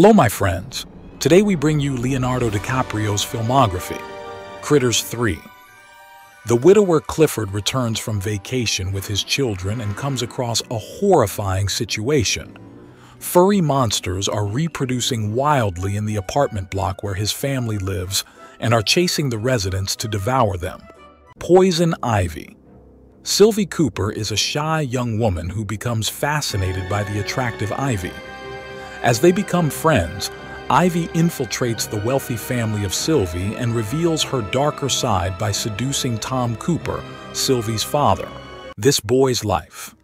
Hello, my friends. Today we bring you Leonardo DiCaprio's filmography, Critters 3. The widower Clifford returns from vacation with his children and comes across a horrifying situation. Furry monsters are reproducing wildly in the apartment block where his family lives and are chasing the residents to devour them. Poison Ivy. Sylvie Cooper is a shy young woman who becomes fascinated by the attractive Ivy. As they become friends, Ivy infiltrates the wealthy family of Sylvie and reveals her darker side by seducing Tom Cooper, Sylvie's father. This boy's life.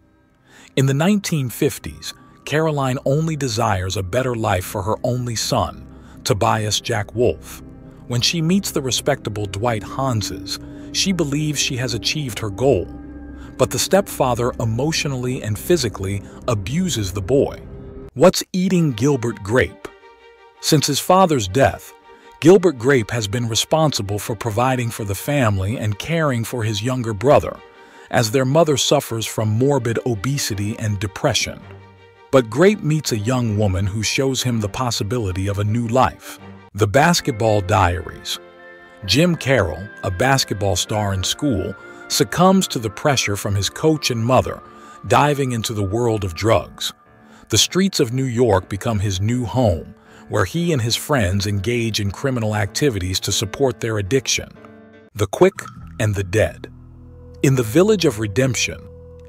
In the 1950s, Caroline only desires a better life for her only son, Tobias Jack Wolff. When she meets the respectable Dwight Hansen, she believes she has achieved her goal. But the stepfather emotionally and physically abuses the boy. What's eating Gilbert Grape? Since his father's death, Gilbert Grape has been responsible for providing for the family and caring for his younger brother, as their mother suffers from morbid obesity and depression. But Grape meets a young woman who shows him the possibility of a new life. The Basketball Diaries. Jim Carroll, a basketball star in school, succumbs to the pressure from his coach and mother, diving into the world of drugs. The streets of New York become his new home, where he and his friends engage in criminal activities to support their addiction. The Quick and the Dead. In the Village of Redemption,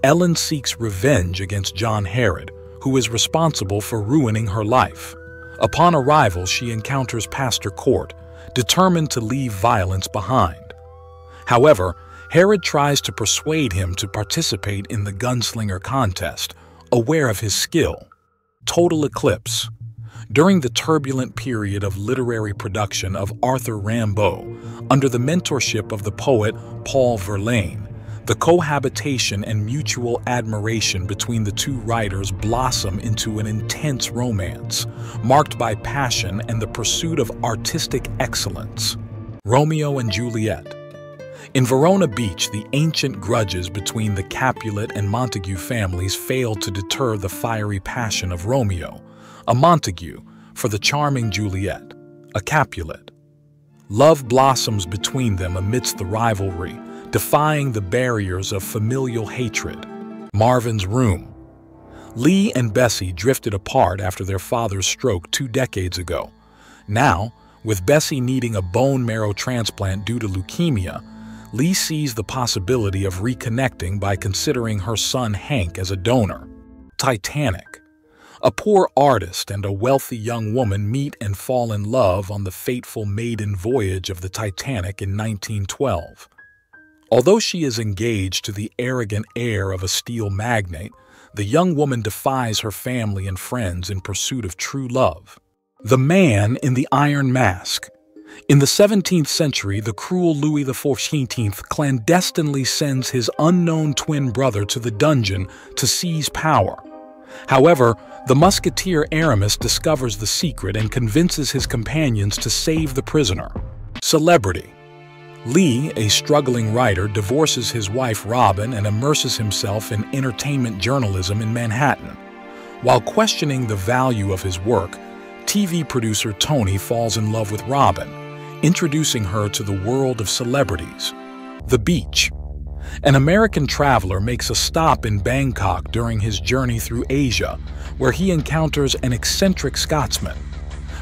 Ellen seeks revenge against John Herod, who is responsible for ruining her life. Upon arrival, she encounters Pastor Cort, determined to leave violence behind. However, Herod tries to persuade him to participate in the gunslinger contest, aware of his skill. Total Eclipse during the turbulent period of literary production of Arthur Rimbaud, under the mentorship of the poet Paul Verlaine, the cohabitation and mutual admiration between the two writers blossom into an intense romance, marked by passion and the pursuit of artistic excellence. Romeo and Juliet. In Verona Beach, the ancient grudges between the Capulet and Montague families failed to deter the fiery passion of Romeo, a Montague, for the charming Juliet, a Capulet. Love blossoms between them amidst the rivalry, defying the barriers of familial hatred. Marvin's Room. Lee and Bessie drifted apart after their father's stroke two decades ago. Now, with Bessie needing a bone marrow transplant due to leukemia, Lee sees the possibility of reconnecting by considering her son Hank as a donor. Titanic. A poor artist and a wealthy young woman meet and fall in love on the fateful maiden voyage of the Titanic in 1912. Although she is engaged to the arrogant heir of a steel magnate, the young woman defies her family and friends in pursuit of true love. The Man in the Iron Mask In the 17th century, the cruel Louis XIV clandestinely sends his unknown twin brother to the dungeon to seize power. However, the musketeer Aramis discovers the secret and convinces his companions to save the prisoner. Celebrity Lee, a struggling writer, divorces his wife Robin and immerses himself in entertainment journalism in Manhattan. While questioning the value of his work, TV producer Tony falls in love with Robin, introducing her to the world of celebrities. The Beach An American traveler makes a stop in Bangkok during his journey through Asia, where he encounters an eccentric Scotsman.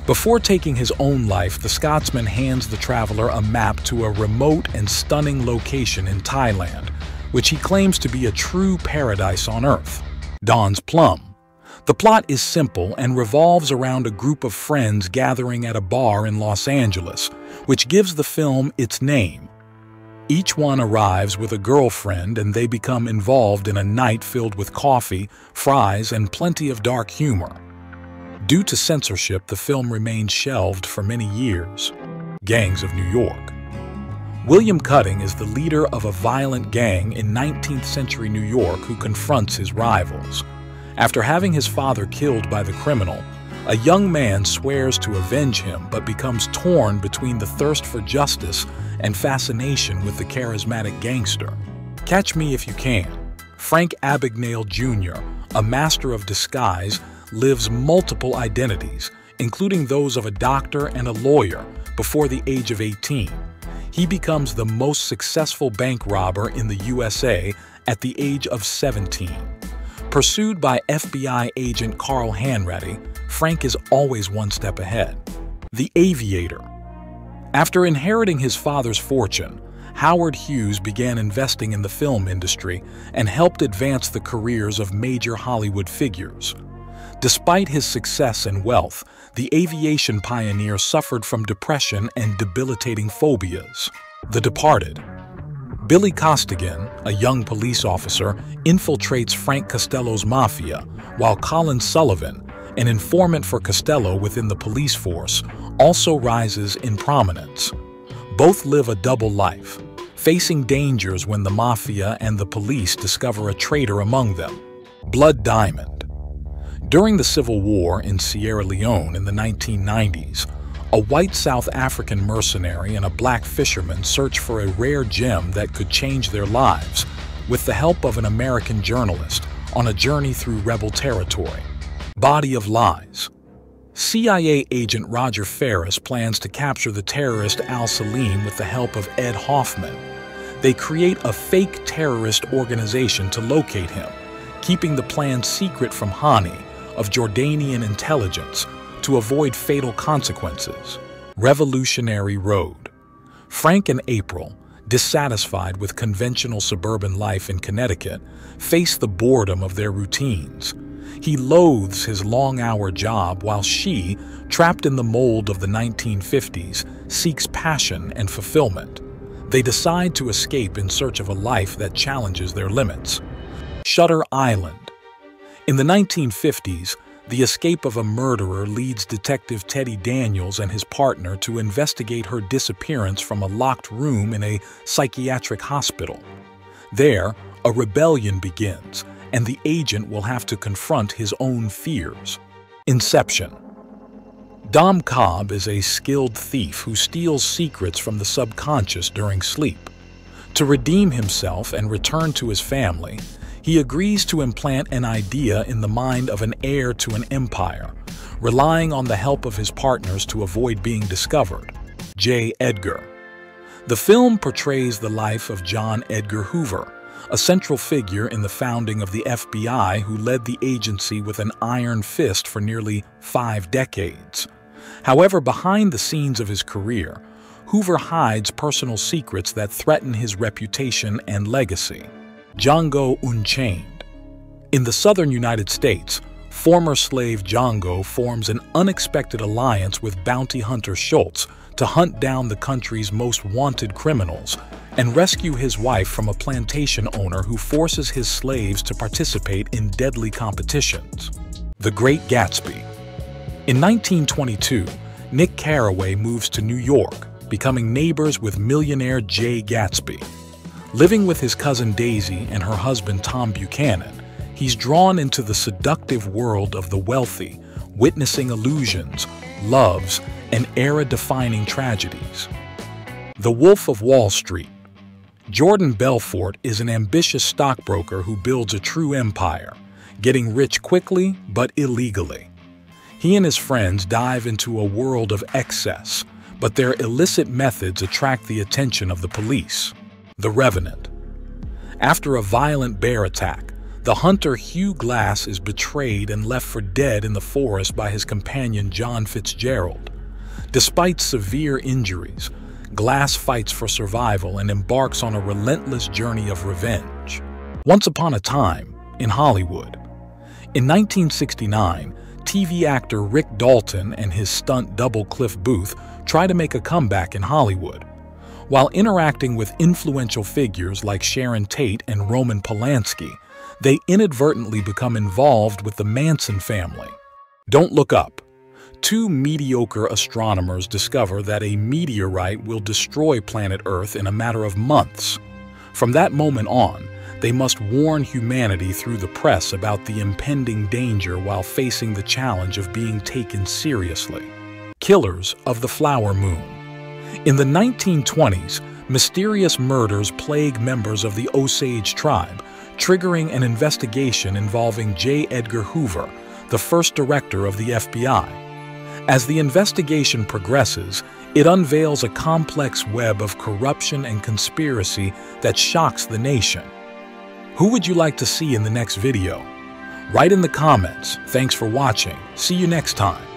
Before taking his own life, the Scotsman hands the traveler a map to a remote and stunning location in Thailand, which he claims to be a true paradise on Earth. Don's Plum. The plot is simple and revolves around a group of friends gathering at a bar in Los Angeles, which gives the film its name. Each one arrives with a girlfriend and they become involved in a night filled with coffee, fries, and plenty of dark humor. Due to censorship, the film remained shelved for many years. Gangs of New York William Cutting is the leader of a violent gang in 19th century New York who confronts his rivals. After having his father killed by the criminal, a young man swears to avenge him but becomes torn between the thirst for justice and fascination with the charismatic gangster. Catch Me If You Can. Frank Abagnale Jr., a master of disguise, lives multiple identities, including those of a doctor and a lawyer, before the age of 18. He becomes the most successful bank robber in the USA at the age of 17. Pursued by FBI agent Carl Hanratty, Frank is always one step ahead. The Aviator. After inheriting his father's fortune, Howard Hughes began investing in the film industry and helped advance the careers of major Hollywood figures. Despite his success and wealth, the aviation pioneer suffered from depression and debilitating phobias. The Departed. Billy Costigan, a young police officer, infiltrates Frank Costello's mafia, while Colin Sullivan, an informant for Costello within the police force, also rises in prominence. Both live a double life, facing dangers when the mafia and the police discover a traitor among them. Blood Diamond. During the Civil War in Sierra Leone in the 1990s, a white South African mercenary and a black fisherman search for a rare gem that could change their lives with the help of an American journalist on a journey through rebel territory. Body of Lies. CIA agent Roger Ferris plans to capture the terrorist Al Salim with the help of Ed Hoffman. They create a fake terrorist organization to locate him, keeping the plan secret from Hani of Jordanian intelligence to avoid fatal consequences. Revolutionary Road. Frank and April, dissatisfied with conventional suburban life in Connecticut, face the boredom of their routines. He loathes his long-hour job while she, trapped in the mold of the 1950s, seeks passion and fulfillment. They decide to escape in search of a life that challenges their limits. Shutter Island. In the 1950s, the escape of a murderer leads Detective Teddy Daniels and his partner to investigate her disappearance from a locked room in a psychiatric hospital. There, a rebellion begins, and the agent will have to confront his own fears. Inception Dom Cobb is a skilled thief who steals secrets from the subconscious during sleep. To redeem himself and return to his family, he agrees to implant an idea in the mind of an heir to an empire, relying on the help of his partners to avoid being discovered. J. Edgar The film portrays the life of John Edgar Hoover, a central figure in the founding of the FBI who led the agency with an iron fist for nearly five decades. However, behind the scenes of his career, Hoover hides personal secrets that threaten his reputation and legacy. Django Unchained In the southern United States, former slave Django forms an unexpected alliance with bounty hunter Schultz to hunt down the country's most wanted criminals and rescue his wife from a plantation owner who forces his slaves to participate in deadly competitions. The Great Gatsby In 1922, Nick Carraway moves to New York, becoming neighbors with millionaire Jay Gatsby. Living with his cousin Daisy and her husband Tom Buchanan, he's drawn into the seductive world of the wealthy, witnessing illusions, loves, and era-defining tragedies. The Wolf of Wall Street Jordan Belfort is an ambitious stockbroker who builds a true empire, getting rich quickly but illegally. He and his friends dive into a world of excess, but their illicit methods attract the attention of the police. The Revenant After a violent bear attack, the hunter Hugh Glass is betrayed and left for dead in the forest by his companion John Fitzgerald. Despite severe injuries, Glass fights for survival and embarks on a relentless journey of revenge. Once upon a time, in Hollywood. In 1969, TV actor Rick Dalton and his stunt double Cliff Booth try to make a comeback in Hollywood. While interacting with influential figures like Sharon Tate and Roman Polanski, they inadvertently become involved with the Manson family. Don't look up two mediocre astronomers discover that a meteorite will destroy planet Earth in a matter of months. From that moment on, they must warn humanity through the press about the impending danger while facing the challenge of being taken seriously. Killers of the Flower Moon In the 1920s, mysterious murders plague members of the Osage tribe, triggering an investigation involving J. Edgar Hoover, the first director of the FBI. As the investigation progresses, it unveils a complex web of corruption and conspiracy that shocks the nation. Who would you like to see in the next video? Write in the comments. Thanks for watching. See you next time.